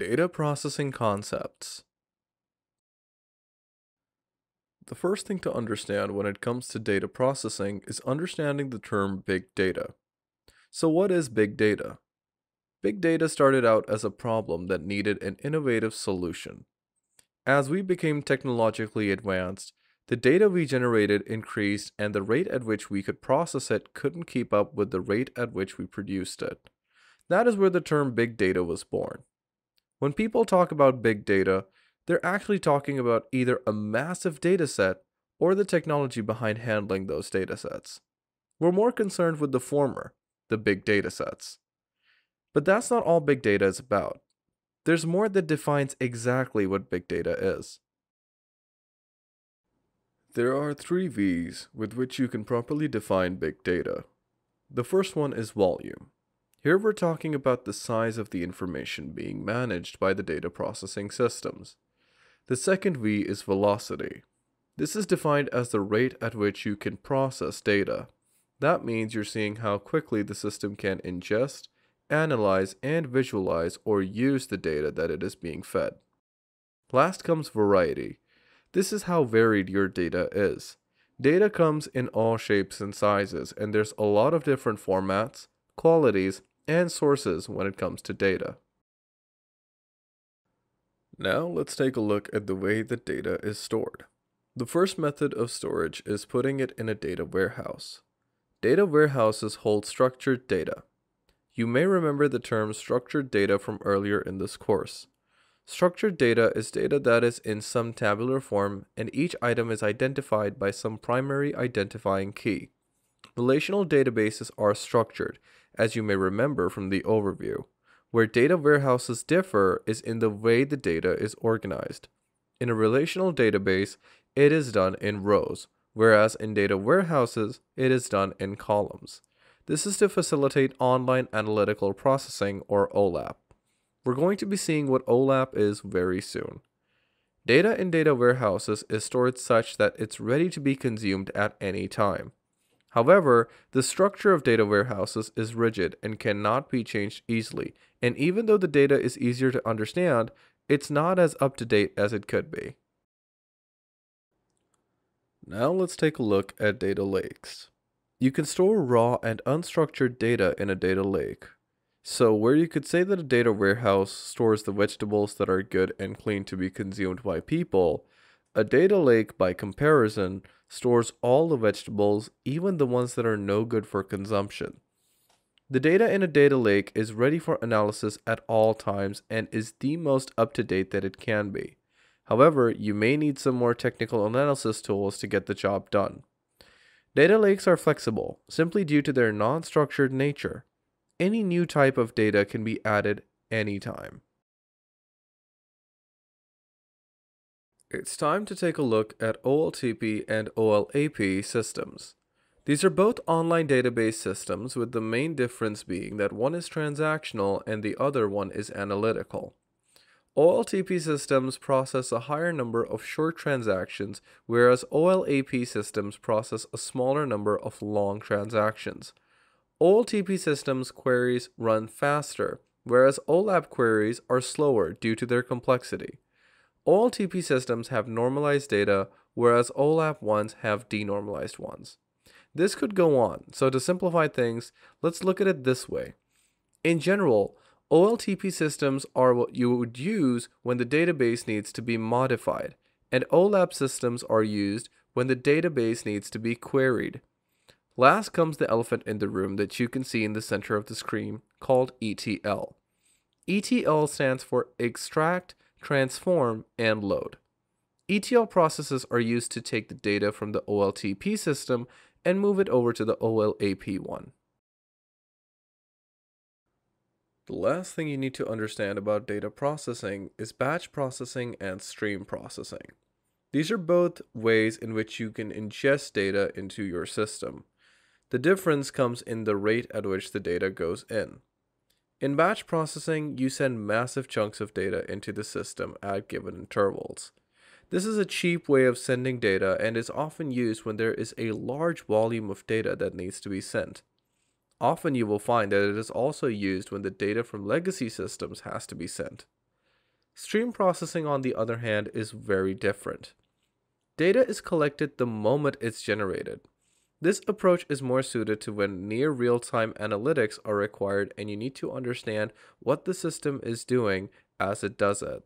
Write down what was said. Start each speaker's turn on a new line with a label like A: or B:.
A: Data processing concepts. The first thing to understand when it comes to data processing is understanding the term big data. So, what is big data? Big data started out as a problem that needed an innovative solution. As we became technologically advanced, the data we generated increased, and the rate at which we could process it couldn't keep up with the rate at which we produced it. That is where the term big data was born. When people talk about big data, they're actually talking about either a massive data set or the technology behind handling those data sets. We're more concerned with the former, the big data sets. But that's not all big data is about. There's more that defines exactly what big data is. There are three V's with which you can properly define big data. The first one is volume. Here we're talking about the size of the information being managed by the data processing systems. The second V is velocity. This is defined as the rate at which you can process data. That means you're seeing how quickly the system can ingest, analyze, and visualize or use the data that it is being fed. Last comes variety. This is how varied your data is. Data comes in all shapes and sizes, and there's a lot of different formats, qualities, and sources when it comes to data. Now let's take a look at the way that data is stored. The first method of storage is putting it in a data warehouse. Data warehouses hold structured data. You may remember the term structured data from earlier in this course. Structured data is data that is in some tabular form and each item is identified by some primary identifying key. Relational databases are structured as you may remember from the overview. Where data warehouses differ is in the way the data is organized. In a relational database, it is done in rows, whereas in data warehouses, it is done in columns. This is to facilitate online analytical processing or OLAP. We're going to be seeing what OLAP is very soon. Data in data warehouses is stored such that it's ready to be consumed at any time. However, the structure of data warehouses is rigid and cannot be changed easily, and even though the data is easier to understand, it's not as up to date as it could be. Now let's take a look at data lakes. You can store raw and unstructured data in a data lake. So, where you could say that a data warehouse stores the vegetables that are good and clean to be consumed by people, a data lake, by comparison, stores all the vegetables, even the ones that are no good for consumption. The data in a data lake is ready for analysis at all times and is the most up to date that it can be. However, you may need some more technical analysis tools to get the job done. Data lakes are flexible, simply due to their non structured nature. Any new type of data can be added anytime. It's time to take a look at OLTP and OLAP systems. These are both online database systems with the main difference being that one is transactional and the other one is analytical. OLTP systems process a higher number of short transactions, whereas OLAP systems process a smaller number of long transactions. OLTP systems queries run faster, whereas OLAP queries are slower due to their complexity. OLTP systems have normalized data, whereas OLAP ones have denormalized ones. This could go on, so to simplify things, let's look at it this way. In general, OLTP systems are what you would use when the database needs to be modified, and OLAP systems are used when the database needs to be queried. Last comes the elephant in the room that you can see in the center of the screen, called ETL. ETL stands for Extract, transform, and load. ETL processes are used to take the data from the OLTP system and move it over to the OLAP one. The last thing you need to understand about data processing is batch processing and stream processing. These are both ways in which you can ingest data into your system. The difference comes in the rate at which the data goes in. In batch processing, you send massive chunks of data into the system at given intervals. This is a cheap way of sending data and is often used when there is a large volume of data that needs to be sent. Often you will find that it is also used when the data from legacy systems has to be sent. Stream processing, on the other hand, is very different. Data is collected the moment it's generated. This approach is more suited to when near real time analytics are required and you need to understand what the system is doing as it does it.